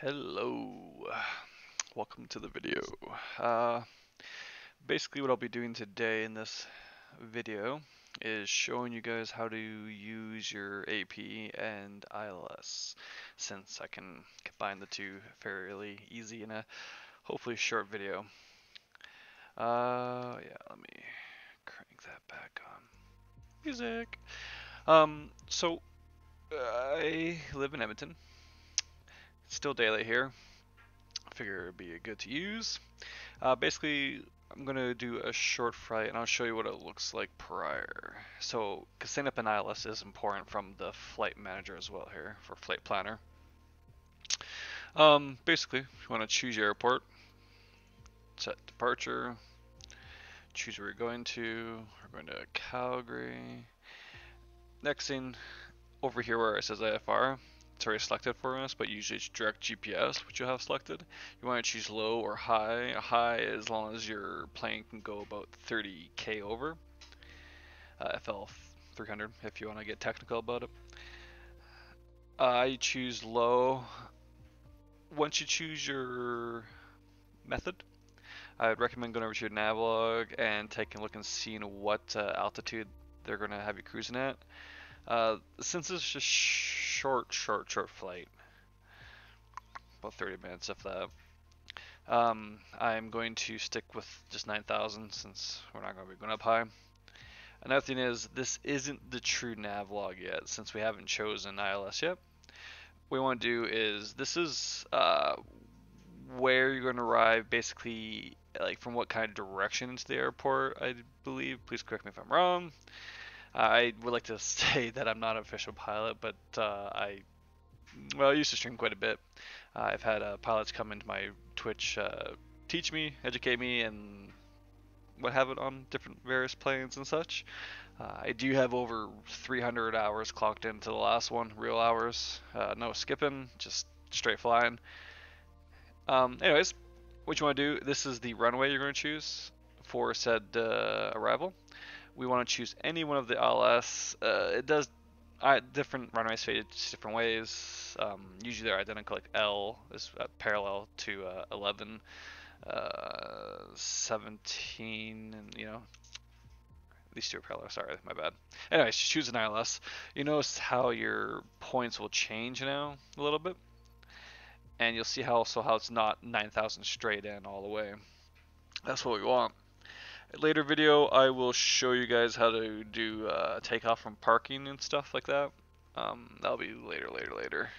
Hello, welcome to the video. Uh, basically what I'll be doing today in this video is showing you guys how to use your AP and ILS since I can combine the two fairly easy in a hopefully short video. Uh, yeah, let me crank that back on. Music! Um, so I live in Edmonton still daylight here. I figure it'd be good to use. Uh, basically, I'm to do a short flight and I'll show you what it looks like prior. So, setting up an ILS is important from the flight manager as well here for flight planner. Um, basically, you want to choose your airport, set departure, choose where you're going to. We're going to Calgary. Next thing, over here where it says IFR, already selected for us, but usually it's direct GPS, which you have selected. You want to choose low or high. High as long as your plane can go about 30k over. Uh, FL 300 if you want to get technical about it. I choose low. Once you choose your method, I would recommend going over to your Navlog and taking a look and seeing what uh, altitude they're going to have you cruising at. Uh, since it's just short, short, short flight, about 30 minutes if that, um, I'm going to stick with just 9,000 since we're not going to be going up high. Another thing is, this isn't the true navlog yet since we haven't chosen ILS yet. What we want to do is, this is uh, where you're going to arrive, basically, like from what kind of direction into the airport, I believe. Please correct me if I'm wrong. I would like to say that I'm not an official pilot, but uh, I well I used to stream quite a bit. Uh, I've had uh, pilots come into my Twitch, uh, teach me, educate me, and what have it on different various planes and such. Uh, I do have over 300 hours clocked into the last one, real hours, uh, no skipping, just straight flying. Um, anyways, what you want to do? This is the runway you're going to choose for said arrival we want to choose any one of the ILS. Uh, it does uh, different runways faded different ways. Um, usually they're identical. Like L is uh, parallel to uh, 11, uh, 17, and you know these two are parallel. Sorry, my bad. Anyways, choose an ILS. You notice how your points will change now a little bit, and you'll see how also how it's not 9,000 straight in all the way. That's what we want later video, I will show you guys how to do uh, takeoff from parking and stuff like that. Um, that'll be later, later, later.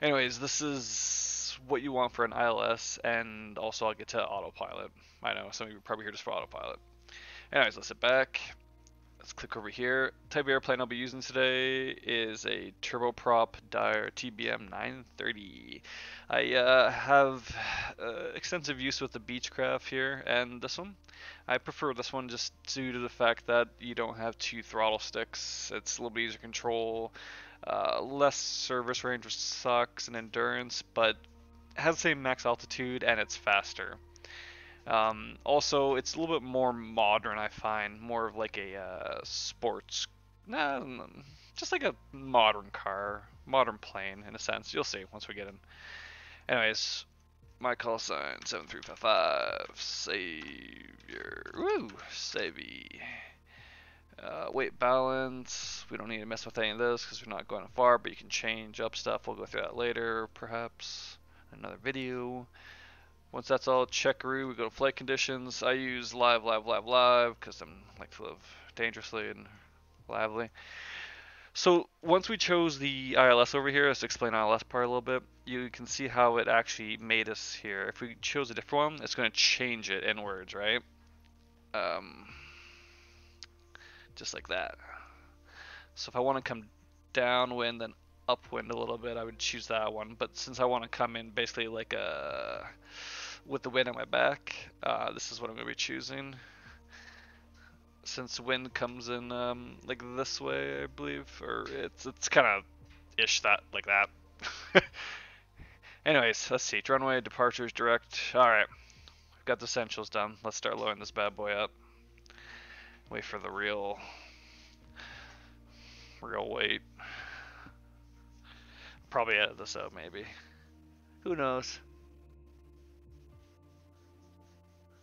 Anyways, this is what you want for an ILS, and also I'll get to autopilot. I know some of you probably here just for autopilot. Anyways, let's sit back. Let's click over here. type of airplane I'll be using today is a turboprop Daher TBM 930. I uh, have uh, extensive use with the Beechcraft here and this one. I prefer this one just due to the fact that you don't have two throttle sticks. It's a little bit easier control. Uh, less service range, which sucks, and endurance, but has the same max altitude and it's faster. Um, also, it's a little bit more modern, I find, more of like a uh, sports, nah, just like a modern car, modern plane in a sense. You'll see once we get in. Anyways, my call sign 7355 Savior. Woo, Savvy. Uh, weight balance. We don't need to mess with any of this because we're not going far, but you can change up stuff. We'll go through that later, perhaps. Another video. Once that's all checkaroo, we go to flight conditions. I use live, live, live, live because I'm like to live dangerously and lively. So once we chose the ILS over here, let's explain ILS part a little bit. You can see how it actually made us here. If we chose a different one, it's going to change it inwards, right? Um, just like that. So if I want to come downwind then upwind a little bit, I would choose that one. But since I want to come in basically like a with the wind on my back, uh, this is what I'm to be choosing. Since wind comes in um, like this way, I believe, or it's it's kind of ish that like that. Anyways, let's see. Runway departures direct. All right, we've got the essentials done. Let's start lowering this bad boy up. Wait for the real, real weight. Probably edit this out maybe. Who knows?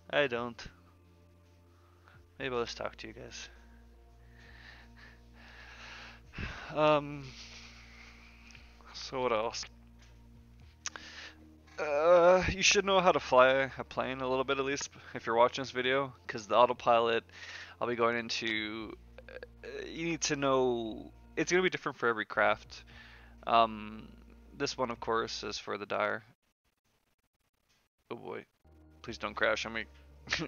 I don't. Maybe I'll just talk to you guys. Um. So what else? Uh, you should know how to fly a plane a little bit at least if you're watching this video, because the autopilot I'll be going into, uh, you need to know it's gonna be different for every craft. Um, this one, of course, is for the Dire. Oh boy, please don't crash on me.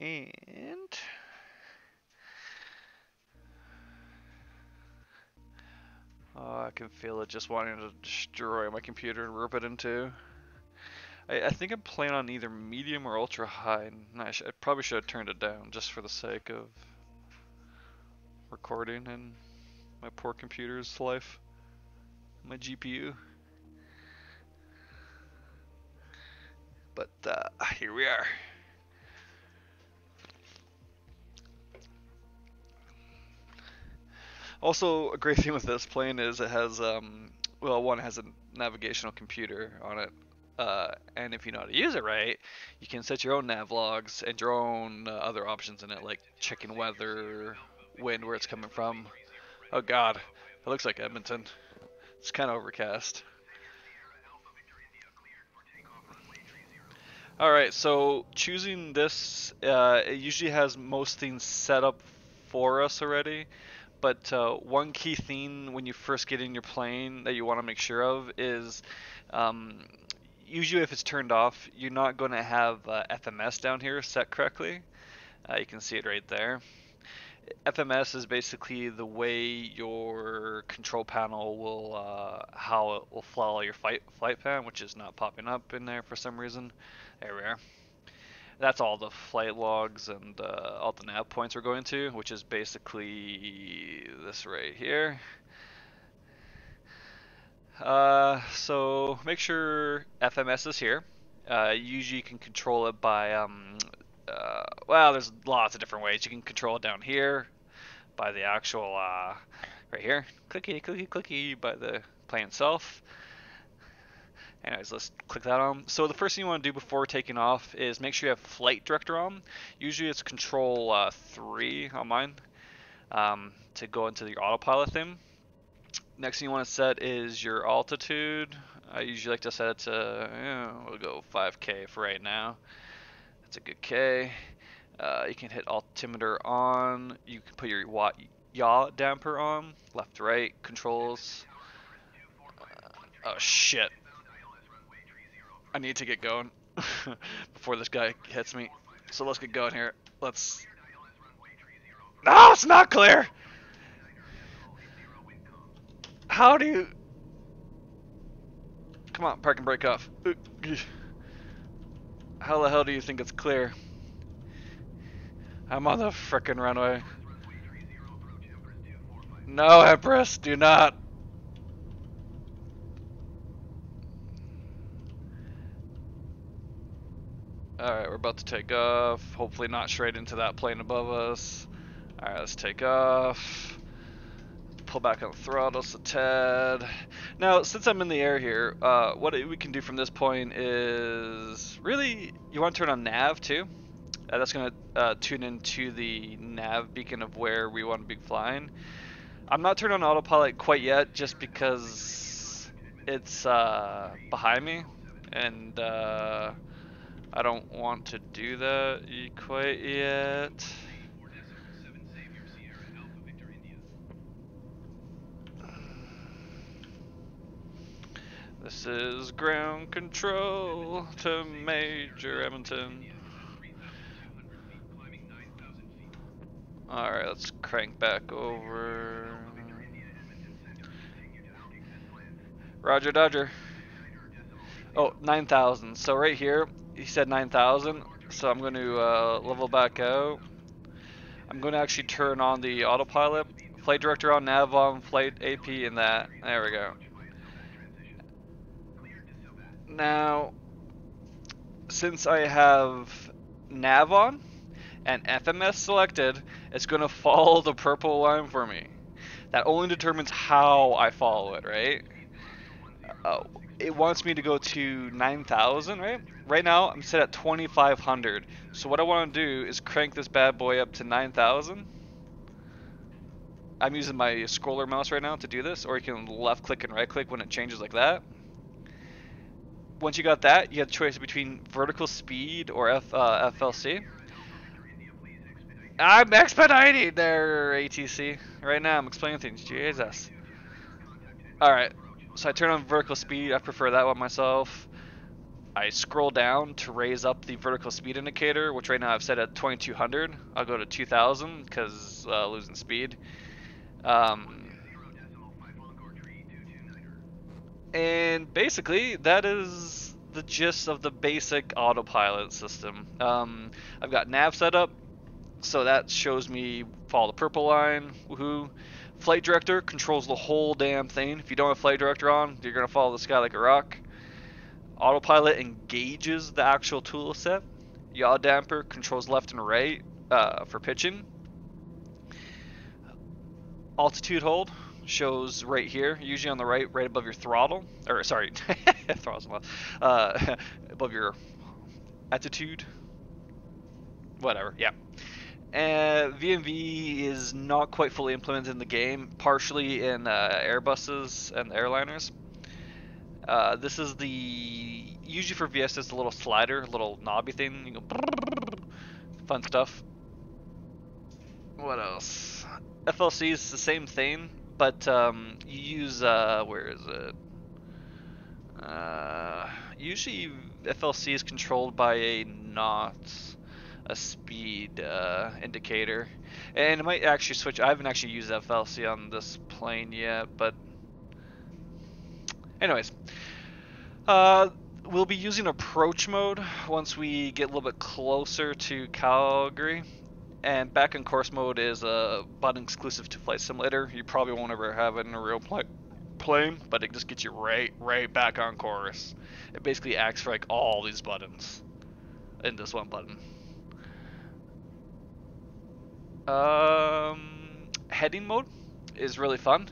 and oh, I can feel it just wanting to destroy my computer and rip it in two. I, I think I'm playing on either medium or ultra high. And I, I probably should have turned it down just for the sake of recording and my poor computer's life. My GPU. But uh, here we are. Also, a great thing with this plane is it has, um, well, one has a navigational computer on it, uh, and if you know how to use it right, you can set your own nav logs and your own uh, other options in it, like checking weather, wind, where it's coming from. Oh god, it looks like Edmonton. It's kind of overcast. Alright, so choosing this, uh, it usually has most things set up for us already but uh, one key thing when you first get in your plane that you want to make sure of is um, usually if it's turned off, you're not going to have uh, FMS down here set correctly. Uh, you can see it right there. FMS is basically the way your control panel will, uh, how it will follow your flight, flight plan, which is not popping up in there for some reason. There we are. That's all the flight logs and uh, all the nav points we're going to, which is basically this right here. Uh, so make sure FMS is here. Uh, usually you can control it by, um, uh, well, there's lots of different ways. You can control it down here by the actual, uh, right here, clicky, clicky, clicky, by the plane itself. Anyways, let's click that on. So the first thing you want to do before taking off is make sure you have Flight Director on. Usually it's Control uh, 3 on mine um, to go into the autopilot thing. Next thing you want to set is your altitude. I usually like to set it to, we'll go 5k for right now. That's a good K. Uh, you can hit altimeter on. You can put your watt yaw damper on. Left, right, controls. Uh, oh shit. I need to get going before this guy hits me. So let's get going here. Let's... No, it's not clear! How do you... Come on, park and brake off. How the hell do you think it's clear? I'm on the frickin' runway. No, Empress, do not. Alright, we're about to take off. Hopefully not straight into that plane above us. Alright, let's take off pull back on throttles a tad. Now, since I'm in the air here, uh, what we can do from this point is really, you want to turn on nav too. Uh, that's going to uh, tune into the nav beacon of where we want to be flying. I'm not turning on autopilot quite yet just because it's uh, behind me and uh, I don't want to do that quite yet. This is ground control to Major Edmonton. Alright, let's crank back over. Roger Dodger. Oh, 9,000. So right here, he said 9,000. So I'm going to uh, level back out. I'm going to actually turn on the autopilot. Flight director on, nav on, flight AP, and that. There we go. Now, since I have nav on and FMS selected, it's going to follow the purple line for me. That only determines how I follow it, right? Uh, it wants me to go to 9,000, right? Right now, I'm set at 2,500. So what I want to do is crank this bad boy up to 9,000. I'm using my scroller mouse right now to do this, or you can left click and right click when it changes like that. Once you got that, you have the choice between vertical speed or F, uh, FLC. I'm expediting there, ATC. Right now, I'm explaining things. Jesus. Alright, so I turn on vertical speed. I prefer that one myself. I scroll down to raise up the vertical speed indicator, which right now I've set at 2200. I'll go to 2000 because uh, losing speed. Um, and basically, that is the gist of the basic autopilot system. Um, I've got nav set up, so that shows me follow the purple line, woohoo. Flight director controls the whole damn thing. If you don't have flight director on, you're gonna follow the sky like a rock. Autopilot engages the actual tool set. Yaw damper controls left and right uh, for pitching. Altitude hold shows right here, usually on the right, right above your throttle, or sorry, throttle, uh, above your attitude, whatever, yeah. Uh, VNV is not quite fully implemented in the game, partially in uh, Airbuses and airliners. Uh, this is the usually for VS it's a little slider, a little knobby thing. You go fun stuff. What else? FLC is the same thing, but um, you use uh, where is it? Uh, usually FLC is controlled by a not a speed uh, indicator. And it might actually switch. I haven't actually used FLC on this plane yet, but anyways. Uh, we'll be using approach mode once we get a little bit closer to Calgary. And back in course mode is a button exclusive to Flight Simulator. You probably won't ever have it in a real pl plane, but it just gets you right, right back on course. It basically acts for like all these buttons in this one button. Um, heading mode is really fun.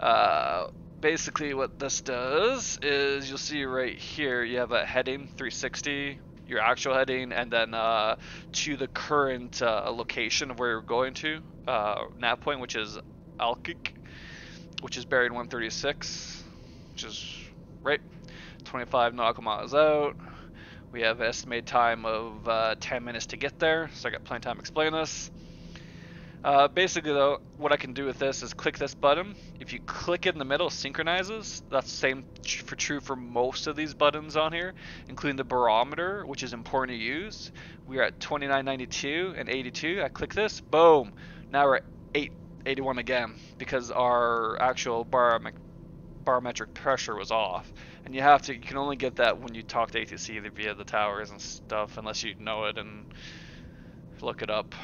Uh, basically what this does is you'll see right here you have a heading 360 your actual heading and then uh, to the current uh, location of where you're going to uh, nav point which is Alkik which is buried 136 which is right 25 nautical miles out. We have estimated time of uh, 10 minutes to get there so I got plenty of time to explain this uh, basically though, what I can do with this is click this button. If you click it in the middle, synchronizes. That's the same for true for most of these buttons on here, including the barometer, which is important to use. We are at 29.92 and 82. I click this, boom. Now we're at 8, 81 again because our actual barometric barometric pressure was off. And you have to, you can only get that when you talk to ATC via the towers and stuff, unless you know it and look it up.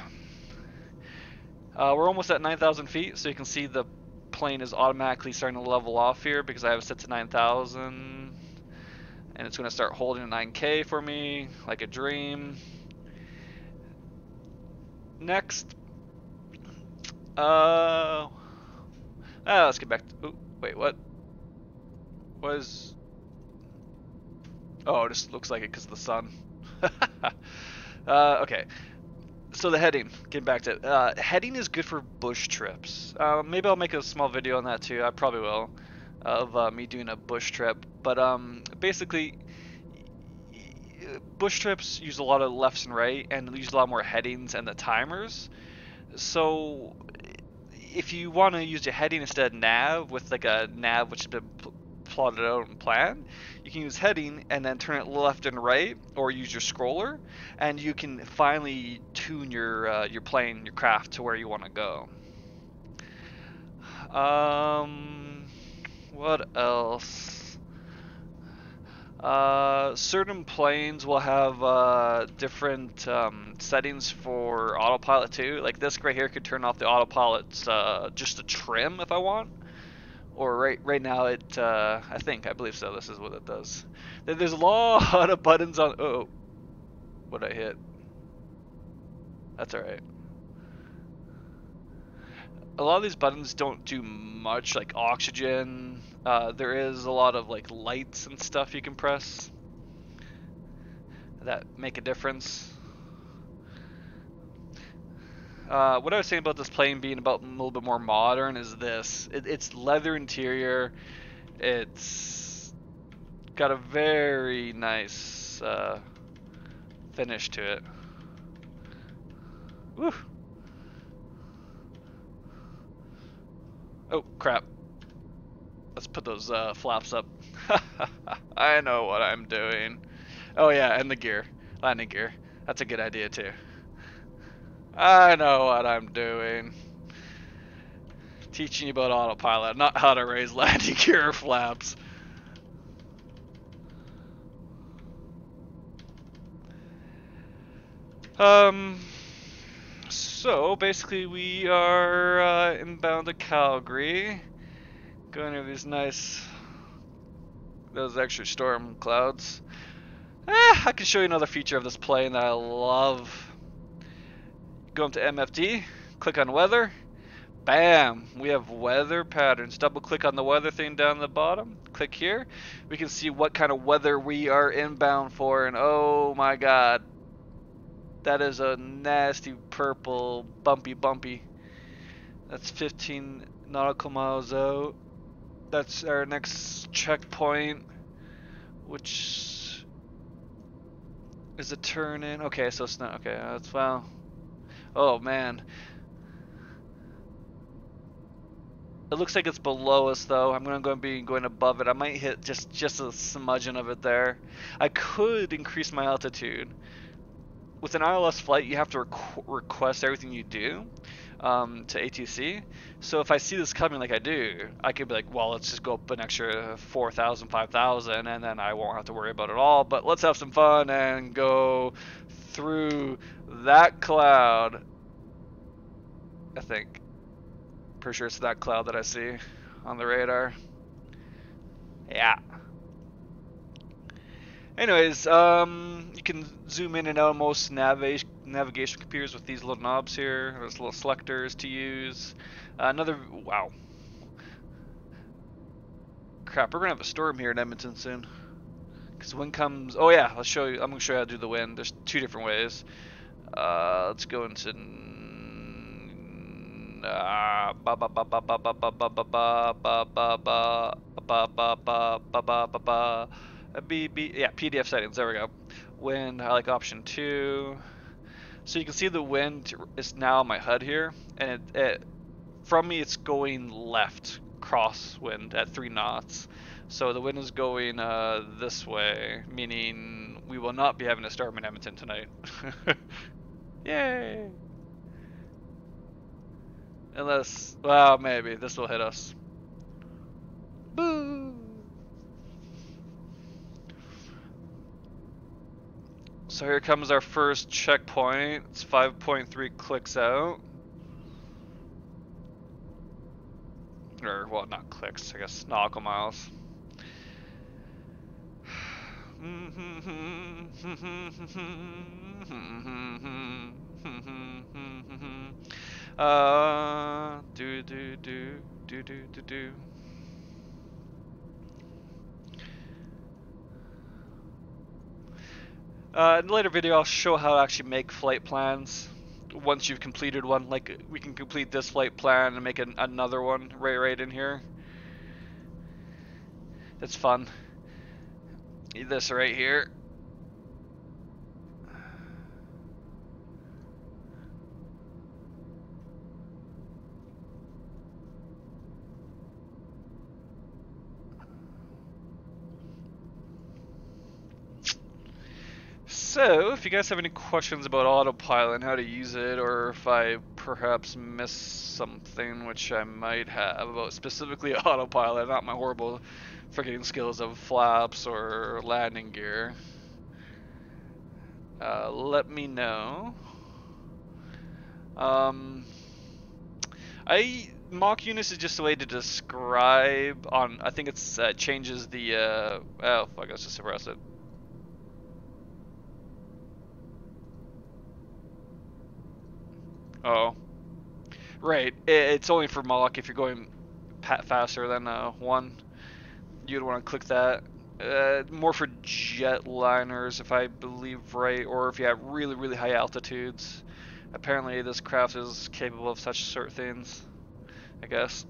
Uh, we're almost at 9,000 feet, so you can see the plane is automatically starting to level off here because I have it set to 9,000. And it's going to start holding a 9K for me, like a dream. Next. Uh, ah, let's get back to... Ooh, wait, what? Was... Oh, it just looks like it because of the sun. uh, okay so the heading, getting back to it, uh, heading is good for bush trips. Uh, maybe I'll make a small video on that too. I probably will, of uh, me doing a bush trip. But um, basically, bush trips use a lot of lefts and right, and use a lot more headings and the timers. So if you want to use your heading instead of nav with like a nav which has been plotted out and planned, you can use heading and then turn it left and right, or use your scroller, and you can finally tune your uh, your plane, your craft to where you want to go. Um, what else? Uh, certain planes will have uh, different um, settings for autopilot too. Like this right here could turn off the autopilot uh, just a trim if I want or right right now it uh, I think I believe so. This is what it does. There's a lot of buttons on. Oh, what I hit. That's all right. a lot of these buttons don't do much, like oxygen. Uh, there is a lot of like lights and stuff you can press that make a difference. Uh, what I was saying about this plane being about a little bit more modern is this: it, it's leather interior. It's got a very nice uh, finish to it. Woo! Oh crap! Let's put those uh, flaps up. I know what I'm doing. Oh yeah, and the gear, landing gear. That's a good idea too. I know what I'm doing. Teaching you about autopilot, not how to raise landing gear flaps. Um, so basically we are uh, inbound to Calgary, going over these nice, those extra storm clouds. Ah, I can show you another feature of this plane that I love. Go into MFD, click on weather, bam, we have weather patterns. Double click on the weather thing down the bottom, click here. We can see what kind of weather we are inbound for, and oh my god, that is a nasty purple, bumpy, bumpy. That's 15 nautical miles out. That's our next checkpoint, which is a turn in. Okay, so it's not okay. That's well. Oh man. It looks like it's below us though. I'm gonna be going above it. I might hit just just a smudging of it there. I could increase my altitude with an ILS flight, you have to requ request everything you do um, to ATC. So if I see this coming like I do, I could be like, well, let's just go up an extra 4,000, 5,000, and then I won't have to worry about it all. But let's have some fun and go through that cloud. I think. Pretty sure it's that cloud that I see on the radar. Yeah. Anyways, um, you can zoom in and out most navigation navigation computers with these little knobs here. There's little selectors to use. Uh, another wow. Crap, we're gonna have a storm here in Edmonton soon. Cause wind comes. Oh yeah, I'll show you. I'm gonna show you how to do the wind. There's two different ways. Uh, let's go into... BB, yeah, PDF settings, there we go. Wind, I like option two. So you can see the wind is now my HUD here, and it, it from me it's going left crosswind at three knots. So the wind is going uh, this way, meaning we will not be having a storm in Edmonton tonight. Yay! Unless, well, maybe this will hit us. Boo! So here comes our first checkpoint. It's 5.3 clicks out. Or, well, not clicks, I guess, nautical miles. uh, do do do do do do do. Uh, in a later video, I'll show how to actually make flight plans once you've completed one. Like, we can complete this flight plan and make an, another one right, right in here. It's fun. This right here. So, if you guys have any questions about autopilot and how to use it, or if I perhaps missed something, which I might have, about specifically autopilot, not my horrible freaking skills of flaps or landing gear, uh, let me know. Um, I Mach Units is just a way to describe on. I think it's uh, changes the. Uh, oh fuck! Let's just suppress it. Oh. Right. It's only for Mach if you're going pat faster than uh, one. You'd want to click that. Uh, more for jetliners, if I believe right, or if you have really, really high altitudes. Apparently, this craft is capable of such certain things. I guess.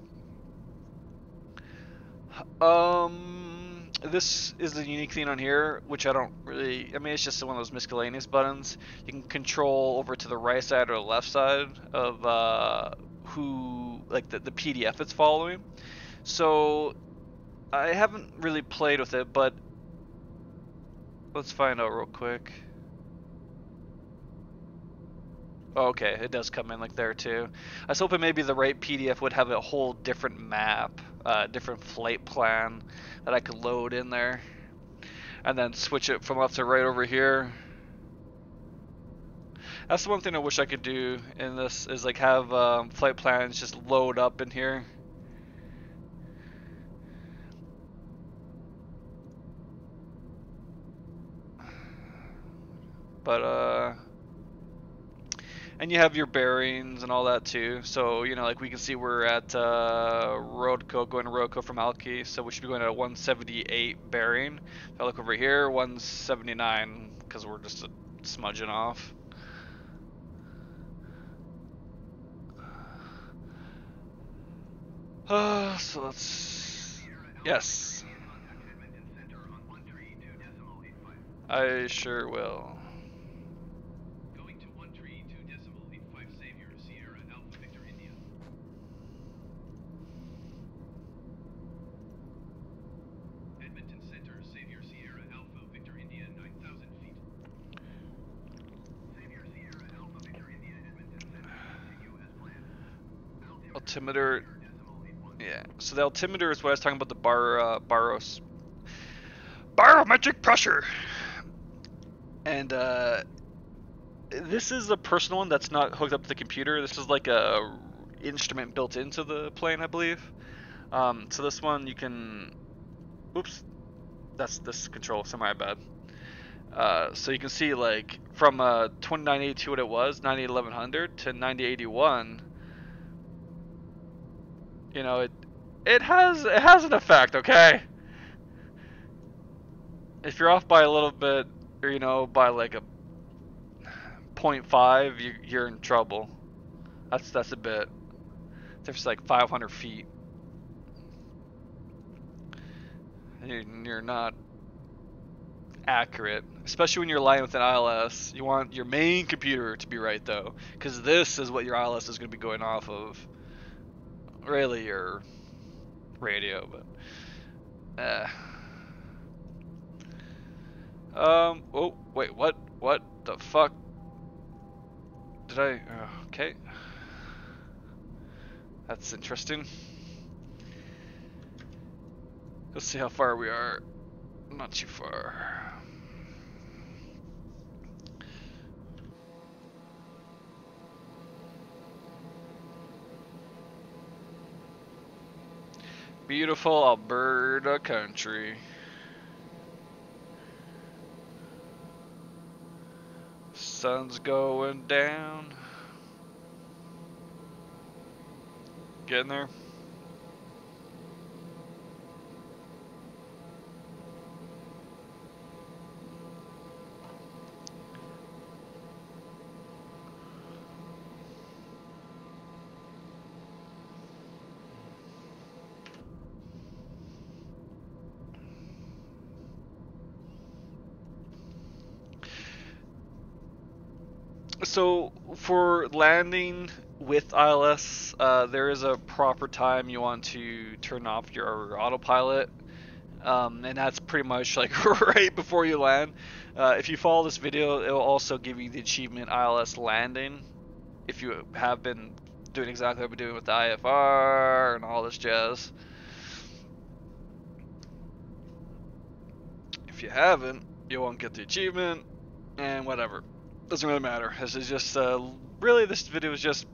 Um, this is the unique thing on here, which I don't really. I mean, it's just one of those miscellaneous buttons. You can control over to the right side or the left side of uh, who, like the the PDF it's following. So I haven't really played with it, but let's find out real quick. Okay, it does come in like there too. I was hoping maybe the right PDF would have a whole different map, uh, different flight plan that I could load in there, and then switch it from left to right over here. That's the one thing I wish I could do in this is like have um, flight plans just load up in here. But uh and you have your bearings and all that too. So, you know, like we can see we're at uh, Rodco, going to Rodco from Alki, so we should be going at a 178 bearing. If I look over here, 179, because we're just smudging off. Uh, so let's... Yes. I sure will. Altimeter. Yeah, so the altimeter is what I was talking about the bar uh, baros barometric pressure, and uh, this is a personal one that's not hooked up to the computer. This is like a instrument built into the plane, I believe. Um, so this one you can. Oops, that's this control. So my bad. Uh, so you can see like from uh, 2982 what it was 91100 to 9081 you know, it it has it has an effect, okay? If you're off by a little bit, or you know, by like a 0.5, you, you're in trouble. That's that's a bit. There's like 500 feet. You're not accurate, especially when you're lying with an ILS. You want your main computer to be right though, because this is what your ILS is going to be going off of really your radio, but uh. Um. Oh, wait. What? What the fuck? Did I? Okay. That's interesting. Let's see how far we are. Not too far. Beautiful Alberta country. Sun's going down. Getting there. So for landing with ILS, uh, there is a proper time you want to turn off your autopilot, um, and that's pretty much like right before you land. Uh, if you follow this video, it will also give you the achievement ILS landing. If you have been doing exactly what been doing with the IFR and all this jazz. If you haven't, you won't get the achievement, and whatever doesn't really matter. This is just uh, really this video is just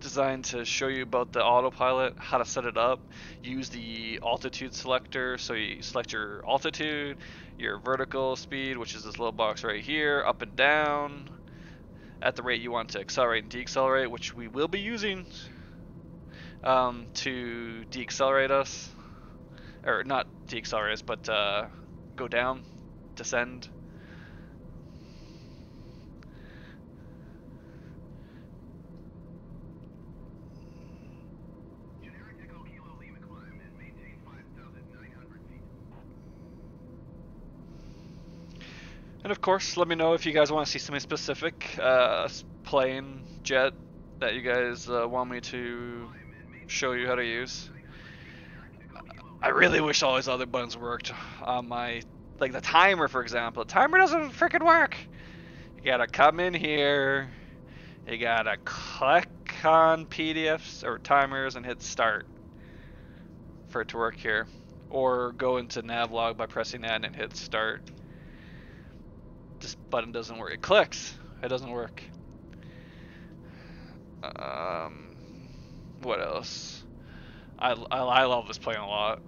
designed to show you about the autopilot, how to set it up. Use the altitude selector, so you select your altitude, your vertical speed, which is this little box right here, up and down, at the rate you want to accelerate and decelerate, which we will be using um, to deaccelerate us, or not deaccelerate us, but uh, go down, descend. And of course, let me know if you guys want to see something specific, uh, plane, jet, that you guys uh, want me to show you how to use. I really wish all these other buttons worked on my, like the timer for example. The timer doesn't freaking work. You gotta come in here, you gotta click on PDFs or timers and hit start for it to work here. Or go into Navlog by pressing that and hit start this button doesn't work. It clicks. It doesn't work. Um, what else? I, I, I love this plane a lot.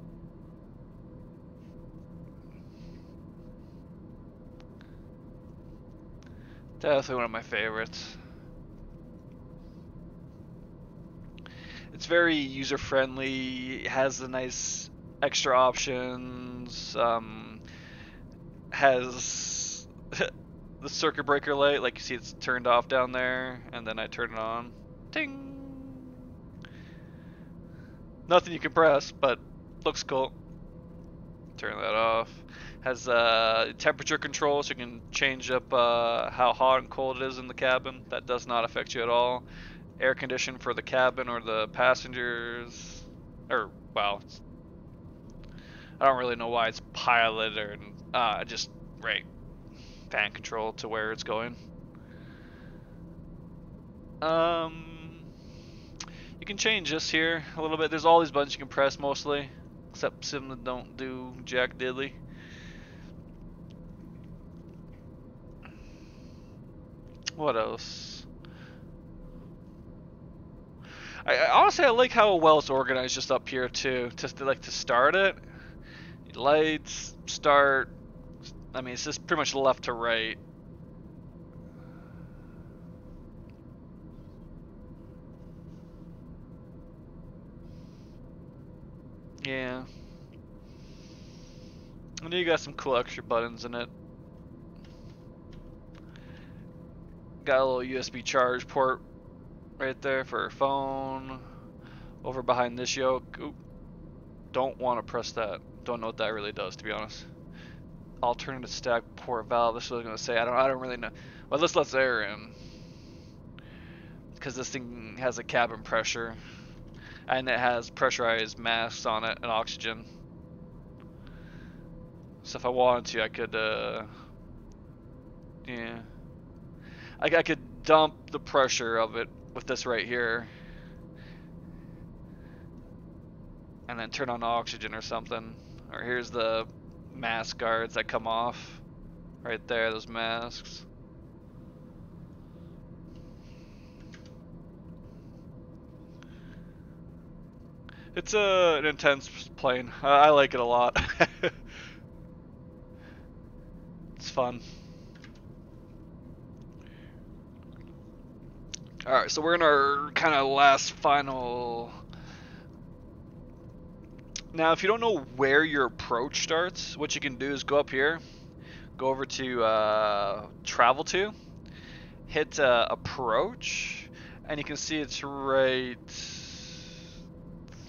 Definitely one of my favorites. It's very user friendly. Has a nice extra options. Um, has the circuit breaker light, like you see it's turned off down there, and then I turn it on. Ting! Nothing you can press, but looks cool. Turn that off. Has uh, temperature control, so you can change up uh, how hot and cold it is in the cabin. That does not affect you at all. Air condition for the cabin or the passengers. Or, well, I don't really know why it's pilot or uh, just right control to where it's going. Um, you can change this here a little bit. There's all these buttons you can press mostly, except some that don't do jack diddly. What else? I, I, honestly I like how well it's organized just up here too. Just to, like to start it, lights, start, I mean, it's just pretty much left to right. Yeah. I know you got some cool extra buttons in it. Got a little USB charge port right there for phone. Over behind this yoke. Oop. Don't want to press that. Don't know what that really does, to be honest alternative stack port valve. This was going to say. I don't. I don't really know. Well, let's let's air in because this thing has a cabin pressure and it has pressurized masks on it and oxygen. So if I wanted to, I could. Uh, yeah. I, I could dump the pressure of it with this right here. And then turn on oxygen or something. Or here's the mask guards that come off. Right there, those masks. It's uh, an intense plane. Uh, I like it a lot. it's fun. Alright, so we're in our kind of last final now, if you don't know where your approach starts, what you can do is go up here, go over to uh, travel to, hit uh, approach, and you can see it's right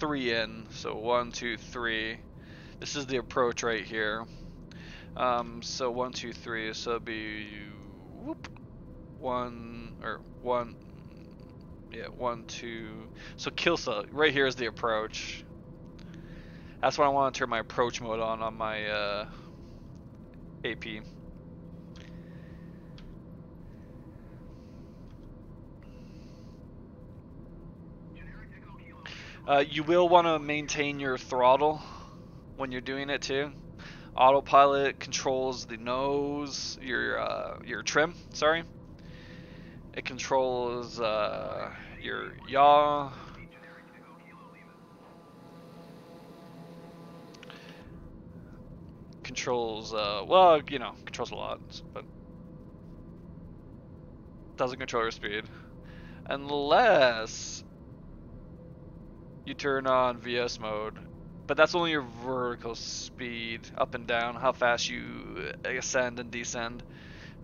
three in. So one, two, three. This is the approach right here. Um, so one, two, three. So it'd be whoop, one or one. Yeah, one, two. So Kilsa, right here is the approach. That's why I want to turn my approach mode on on my uh, AP. Uh, you will want to maintain your throttle when you're doing it too. Autopilot controls the nose, your uh, your trim. Sorry, it controls uh, your yaw, controls, uh, well, you know, controls a lot, but doesn't control your speed. Unless you turn on VS mode, but that's only your vertical speed up and down, how fast you ascend and descend,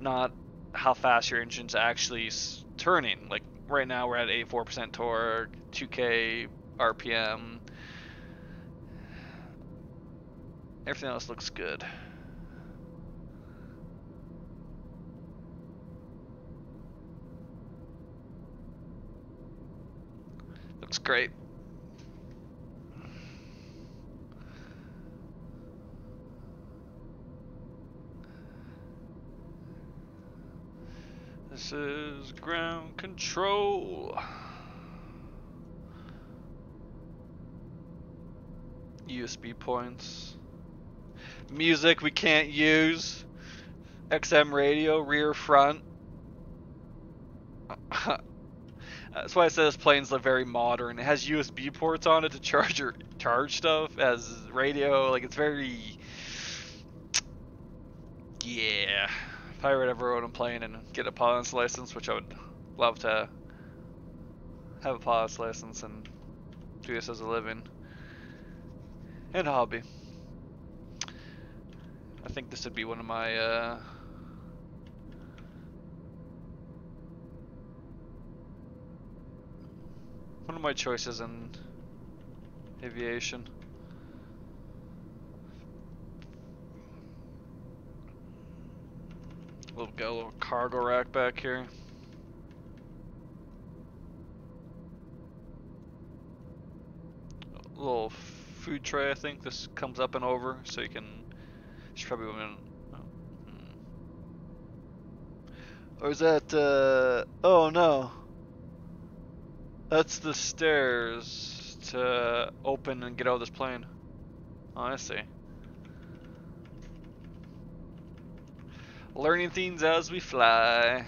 not how fast your engine's actually turning. Like right now, we're at 84% torque, 2k RPM. Everything else looks good. Looks great. This is ground control. USB points. Music we can't use. XM radio, rear front. That's why I said this plane's like very modern. It has USB ports on it to charge your charge stuff. as radio, like it's very yeah. If I ever own a plane and get a pilot's license, which I would love to have a pilot's license and do this as a living and hobby. I think this would be one of my uh, one of my choices in aviation. We'll got a little cargo rack back here. A little food tray, I think. This comes up and over, so you can. Should probably in. Oh, hmm. Or is that? Uh, oh no. That's the stairs to open and get out of this plane. Oh, I see. Learning things as we fly.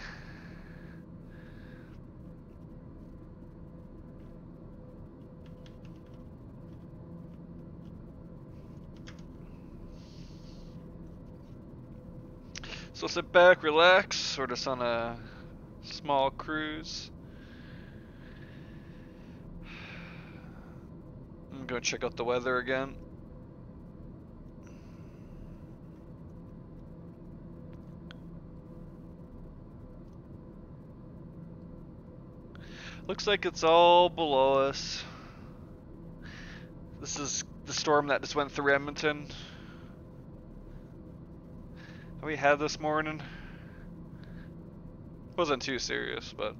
So sit back, relax, we're just on a small cruise. I'm gonna check out the weather again. Looks like it's all below us. This is the storm that just went through Edmonton. We had this morning. Wasn't too serious, but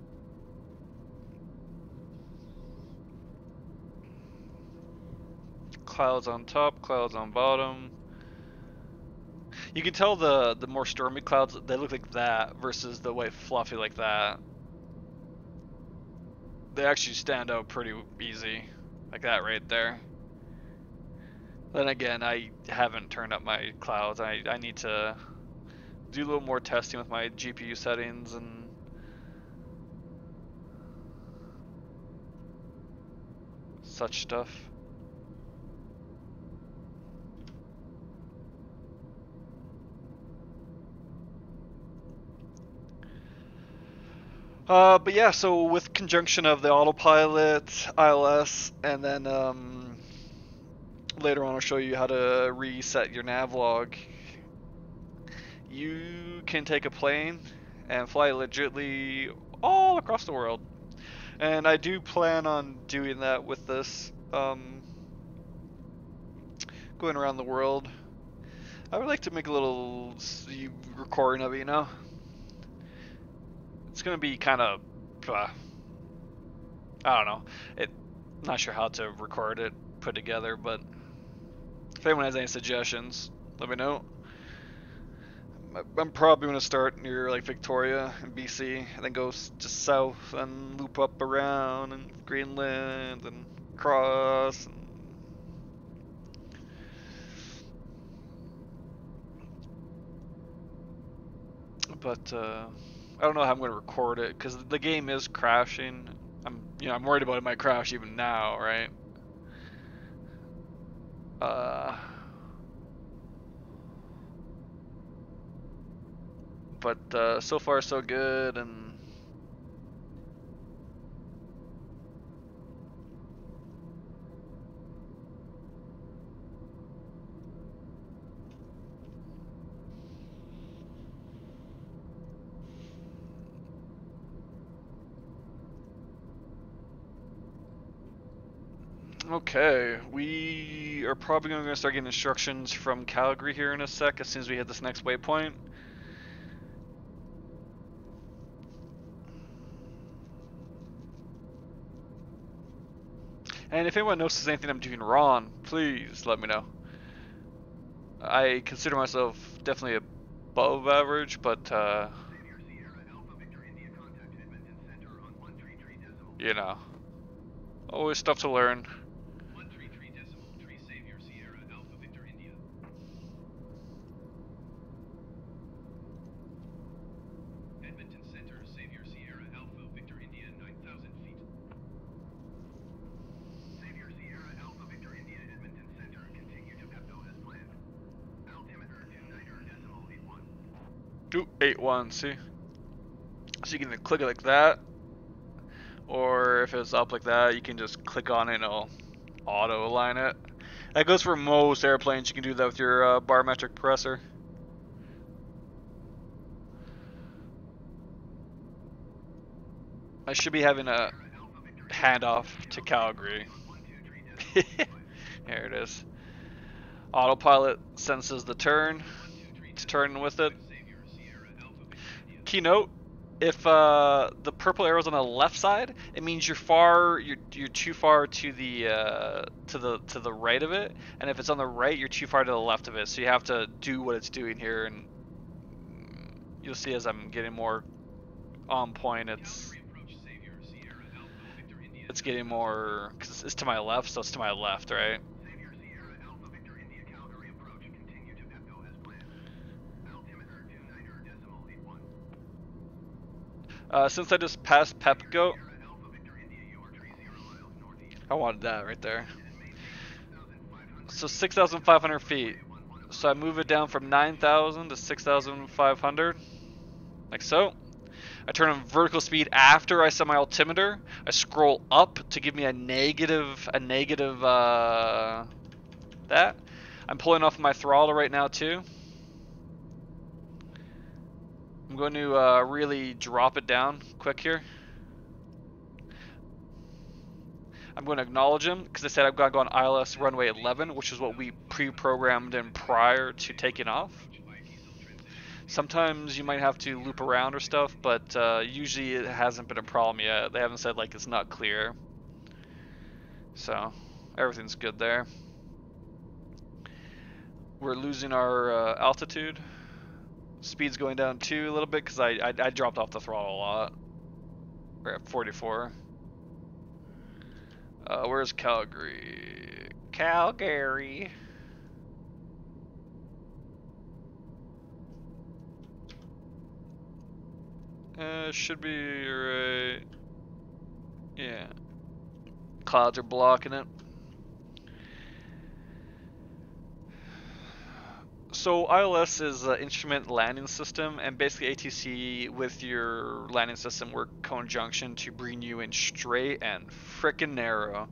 clouds on top, clouds on bottom. You can tell the the more stormy clouds they look like that versus the white fluffy like that they actually stand out pretty easy, like that right there. Then again, I haven't turned up my clouds. I, I need to do a little more testing with my GPU settings and such stuff. Uh, but yeah, so with conjunction of the autopilot, ILS, and then um, later on I'll show you how to reset your navlog. You can take a plane and fly legitly all across the world. And I do plan on doing that with this. Um, going around the world. I would like to make a little recording of it, you know? it's gonna be kind of uh, I don't know. It not sure how to record it, put together, but if anyone has any suggestions, let me know. I'm probably gonna start near like Victoria in BC, and then go just south and loop up around and Greenland and cross. And but uh, I don't know how I'm going to record it because the game is crashing. I'm, you know, I'm worried about it might crash even now, right? Uh, but uh, so far so good and Okay, we are probably going to start getting instructions from Calgary here in a sec as soon as we hit this next waypoint. And if anyone notices anything I'm doing wrong, please let me know. I consider myself definitely above average, but uh, you know, always stuff to learn. Do eight one, see? So you can click it like that, or if it's up like that, you can just click on it and it'll auto align it. That goes for most airplanes. You can do that with your uh, barometric compressor. I should be having a handoff to Calgary. Here it is. Autopilot senses the turn. It's turning with it. Keynote, if uh, the purple arrow's on the left side, it means you're far, you're you're too far to the uh, to the to the right of it, and if it's on the right, you're too far to the left of it. So you have to do what it's doing here, and you'll see as I'm getting more on point, it's it's getting more because it's to my left, so it's to my left, right? Uh, since I just passed Pepco, I wanted that right there. So 6,500 feet. So I move it down from 9,000 to 6,500, like so. I turn on vertical speed after I set my altimeter. I scroll up to give me a negative, a negative, uh, that. I'm pulling off my throttle right now too. I'm going to uh, really drop it down quick here. I'm going to acknowledge him because I said I've got to go on ILS runway 11, which is what we pre-programmed in prior to taking off. Sometimes you might have to loop around or stuff, but uh, usually it hasn't been a problem yet. They haven't said like it's not clear. So everything's good there. We're losing our uh, altitude. Speed's going down too a little bit because I, I, I dropped off the throttle a lot. We're at 44. Uh, where's Calgary? Calgary. Uh, should be right. Yeah. Clouds are blocking it. So ILS is an instrument landing system, and basically ATC with your landing system work conjunction to bring you in straight and frickin' narrow.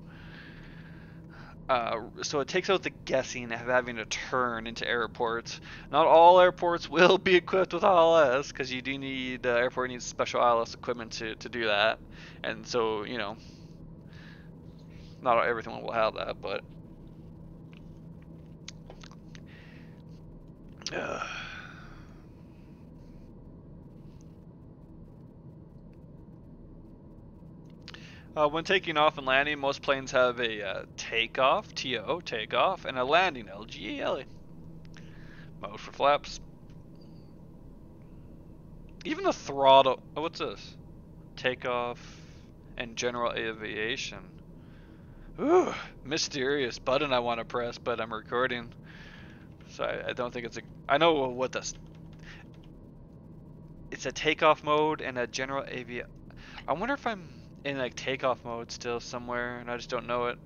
Uh, so it takes out the guessing of having to turn into airports. Not all airports will be equipped with ILS because you do need uh, airport needs special ILS equipment to, to do that, and so you know, not everything will have that, but Uh, when taking off and landing, most planes have a uh, takeoff, TO, takeoff, and a landing, LGALE. Mode for flaps. Even the throttle, oh, what's this? Takeoff and general aviation. Ooh, mysterious button I want to press, but I'm recording. So I, I, don't think it's a. I know what this. It's a takeoff mode and a general AV. I wonder if I'm in like takeoff mode still somewhere and I just don't know it.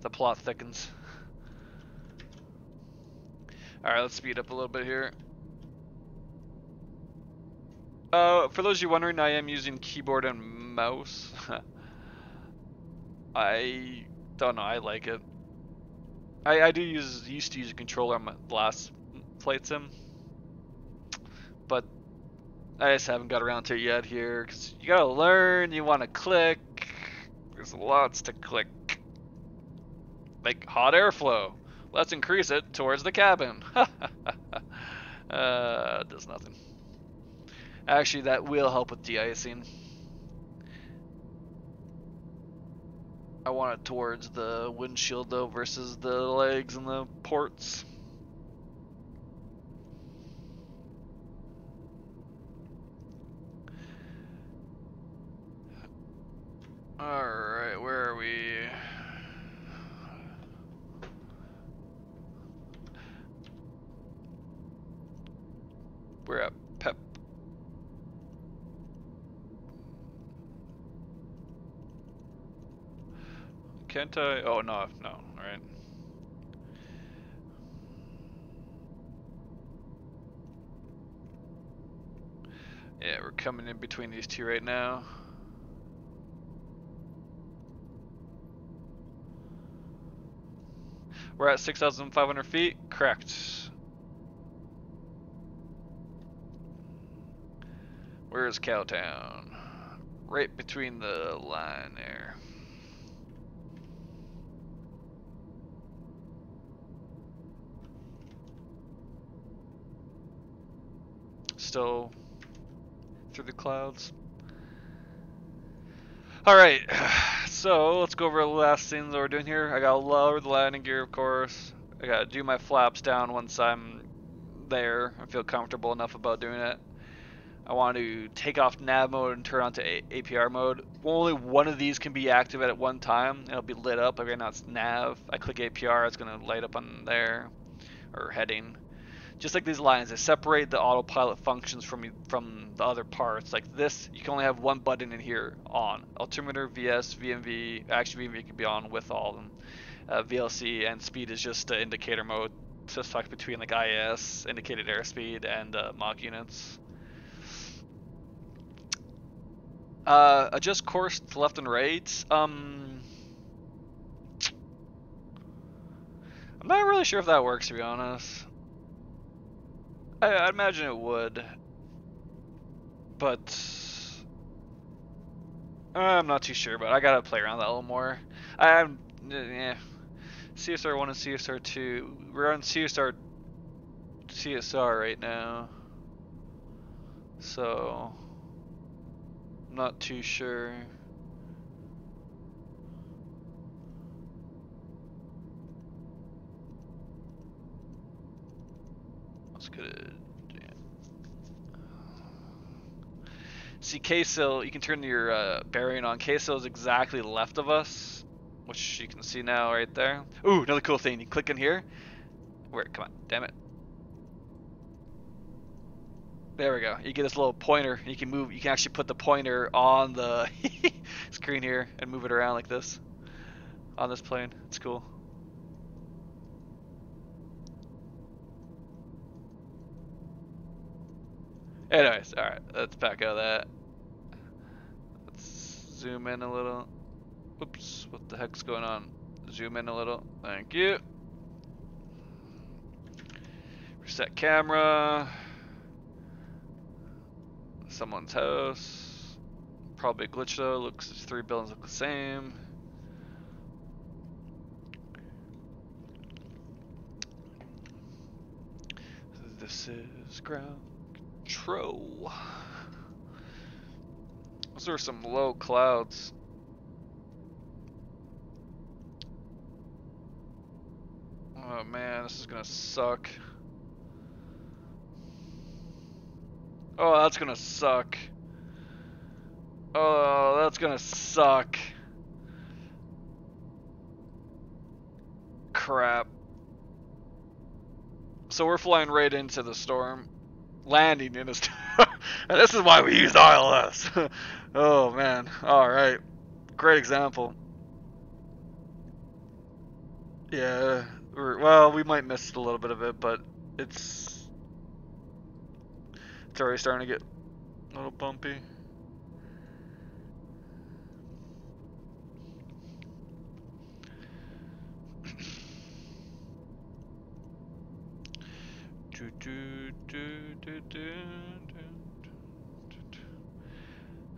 The plot thickens. Alright, let's speed up a little bit here. Uh, for those of you wondering, I am using keyboard and mouse. I don't know, I like it. I, I do use used to use a controller on my last flight sim, but I just haven't got around to it yet here because you gotta learn. You want to click. There's lots to click. Like hot airflow. Let's increase it towards the cabin. uh, does nothing. Actually, that will help with de-icing. I want it towards the windshield though versus the legs and the ports. Alright, where are we? We're at Can't I? Oh, no, no, alright. Yeah, we're coming in between these two right now. We're at 6,500 feet? Correct. Where's Cowtown? Right between the line there. Still through the clouds. Alright, so let's go over the last things that we're doing here. I gotta lower the landing gear, of course. I gotta do my flaps down once I'm there. I feel comfortable enough about doing it. I want to take off nav mode and turn on to A APR mode. Only one of these can be active at one time. It'll be lit up. Like right now it's nav. I click APR, it's gonna light up on there, or heading just like these lines, they separate the autopilot functions from from the other parts. Like this, you can only have one button in here on. Altimeter, VS, VNV, actually VNV can be on with all of them. Uh, FLC and speed is just the indicator mode to select between like IS, indicated airspeed, and uh, Mach units. Uh, adjust course to left and right. Um, I'm not really sure if that works to be honest. I, I imagine it would, but I'm not too sure. But I gotta play around that a little more. I'm yeah. CSR one and CSR two. We're on CSR CSR right now, so not too sure. Good. See, K-Sill, you can turn your uh, bearing on. K-Sill is exactly left of us, which you can see now right there. Ooh, another cool thing. You click in here. Where? Come on, damn it. There we go. You get this little pointer. You can move. You can actually put the pointer on the screen here and move it around like this on this plane. It's cool. Anyways, alright, let's back out of that. Let's zoom in a little. Oops, what the heck's going on? Zoom in a little. Thank you. Reset camera. Someone's house. Probably a glitch though. Looks three buildings look the same. This is ground. Tro. Those are some low clouds. Oh man, this is gonna suck. Oh, that's gonna suck. Oh, that's gonna suck. Crap. So we're flying right into the storm landing in a storm. and this is why we use ILS. oh man. Alright. Great example. Yeah. well, we might miss a little bit of it, but it's it's already starting to get a little bumpy.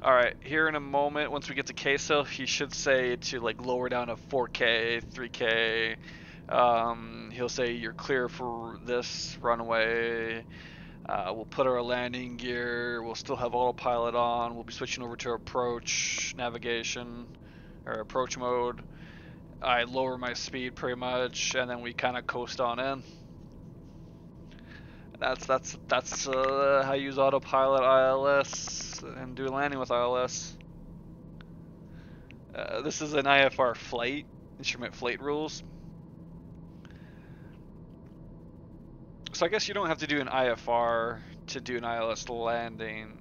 Alright, here in a moment, once we get to Queso, he should say to like lower down to 4K, 3K. Um, he'll say you're clear for this runway. Uh, we'll put our landing gear. We'll still have autopilot on. We'll be switching over to approach navigation or approach mode. I lower my speed pretty much, and then we kind of coast on in. That's that's that's uh, how you use autopilot ILS and do landing with ILS. Uh, this is an IFR flight, instrument flight rules. So I guess you don't have to do an IFR to do an ILS landing,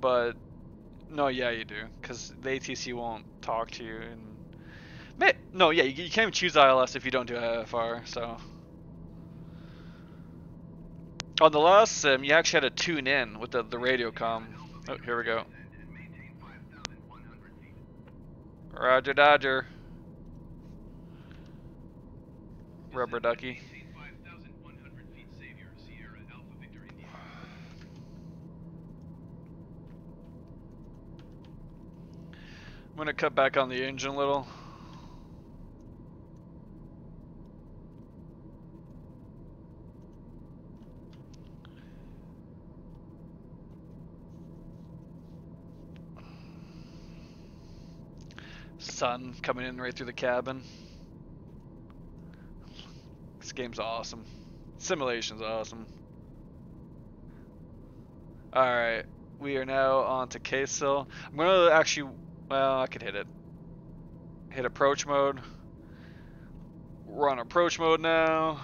but no, yeah, you do, because the ATC won't talk to you. And no, yeah, you, you can't choose ILS if you don't do IFR. So on the last sim, you actually had to tune in with the the radio com. Oh, here we go. Roger, Dodger. Rubber ducky. I'm gonna cut back on the engine a little. Sun coming in right through the cabin. This game's awesome. Simulation's awesome. Alright, we are now on to Queso. I'm gonna actually well, I could hit it. Hit approach mode. We're on approach mode now.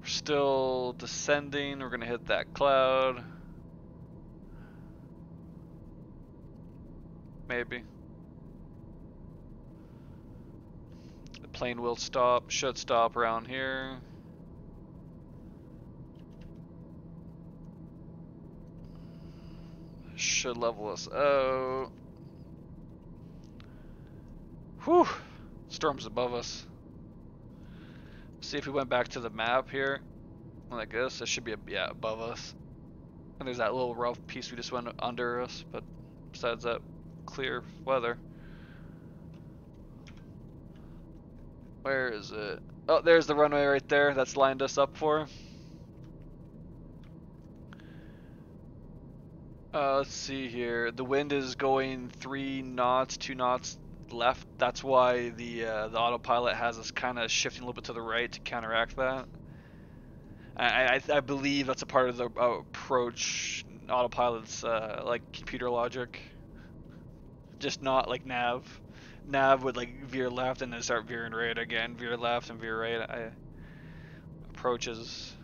We're still descending. We're going to hit that cloud. Maybe. The plane will stop, should stop around here. Should level us out. Whew! Storm's above us. See if we went back to the map here. Like this, it should be, yeah, above us. And there's that little rough piece we just went under us, but besides that, clear weather. Where is it? Oh, there's the runway right there. That's lined us up for. Uh, let's see here. The wind is going three knots, two knots left. That's why the uh, the autopilot has us kind of shifting a little bit to the right to counteract that. I, I, I believe that's a part of the uh, approach autopilot's uh, like computer logic, just not like nav nav would like veer left and then start veering right again, veer left and veer right. I, approaches.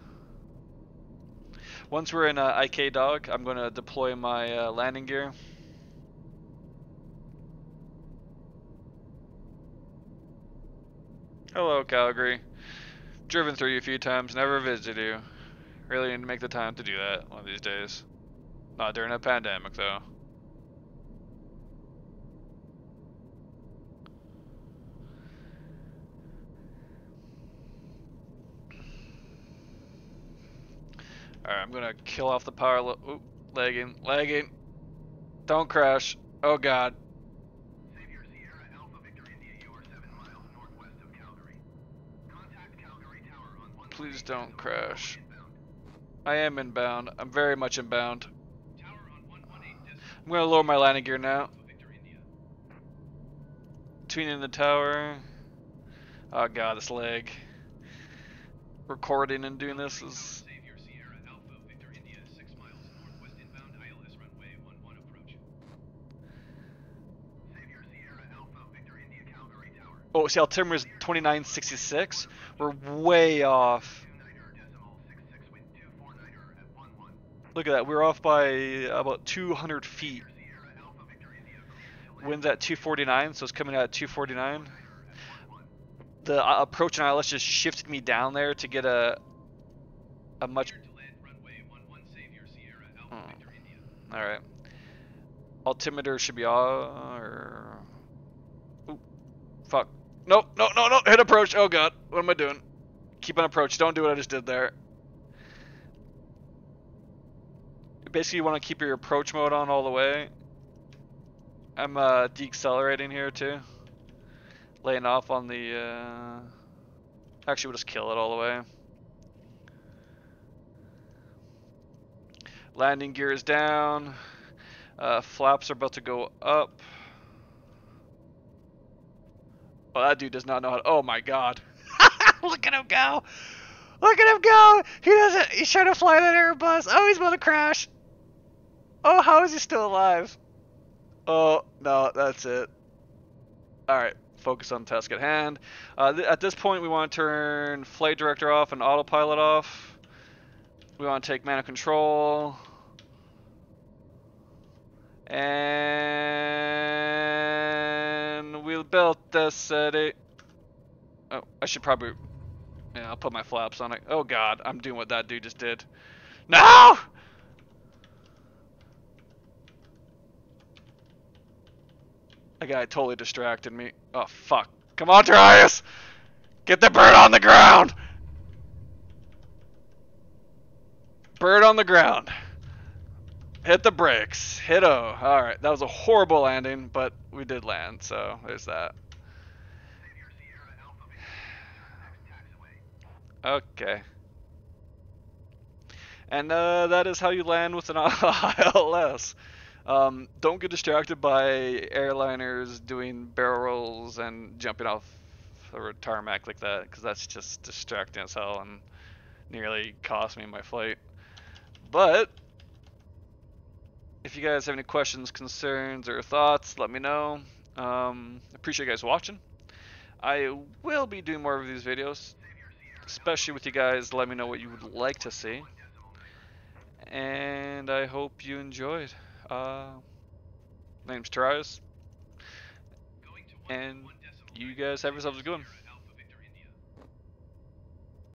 Once we're in uh, IK dog, I'm going to deploy my uh, landing gear. Hello, Calgary. Driven through you a few times, never visited you. Really need to make the time to do that one of these days. Not during a pandemic, though. Alright, I'm gonna kill off the power. Oop, lagging, lagging. Don't crash. Oh god. Please don't crash. I am inbound. I'm very much inbound. I'm gonna lower my landing gear now. Tuning the tower. Oh god, this lag. Recording and doing this is Oh, see, altimeter is 2966. We're way off. Look at that. We're off by about 200 feet. Wind's at 249, so it's coming out at 249. The uh, approach ILS just shifted me down there to get a a much. Hmm. All right. Altimeter should be on. Or... Ooh, fuck. No, no, no, no, hit approach. Oh god, what am I doing? Keep on approach. Don't do what I just did there. Basically, you want to keep your approach mode on all the way. I'm uh, deaccelerating here too. Laying off on the... Uh... Actually, we'll just kill it all the way. Landing gear is down. Uh, flaps are about to go up. Oh, that dude does not know how to... Oh my god. Look at him go! Look at him go! He doesn't... He's trying to fly that Airbus. Oh, he's about to crash. Oh, how is he still alive? Oh, no, that's it. Alright, focus on task at hand. Uh, th at this point, we want to turn flight director off and autopilot off. We want to take man of control. And built this city. Oh, I should probably... Yeah, I'll put my flaps on it. Oh god, I'm doing what that dude just did. No! That guy totally distracted me. Oh, fuck. Come on, Darius! Get the bird on the ground! Bird on the ground. Hit the brakes. Hit O. Alright, that was a horrible landing, but we did land, so there's that. Okay. And uh, that is how you land with an ILS. Um, don't get distracted by airliners doing barrel rolls and jumping off the tarmac like that, because that's just distracting as hell and nearly cost me my flight. But if you guys have any questions, concerns, or thoughts, let me know. Um, appreciate you guys watching. I will be doing more of these videos, especially with you guys. Let me know what you would like to see. And I hope you enjoyed. Uh, name's Terrais. And you guys have yourselves a good one.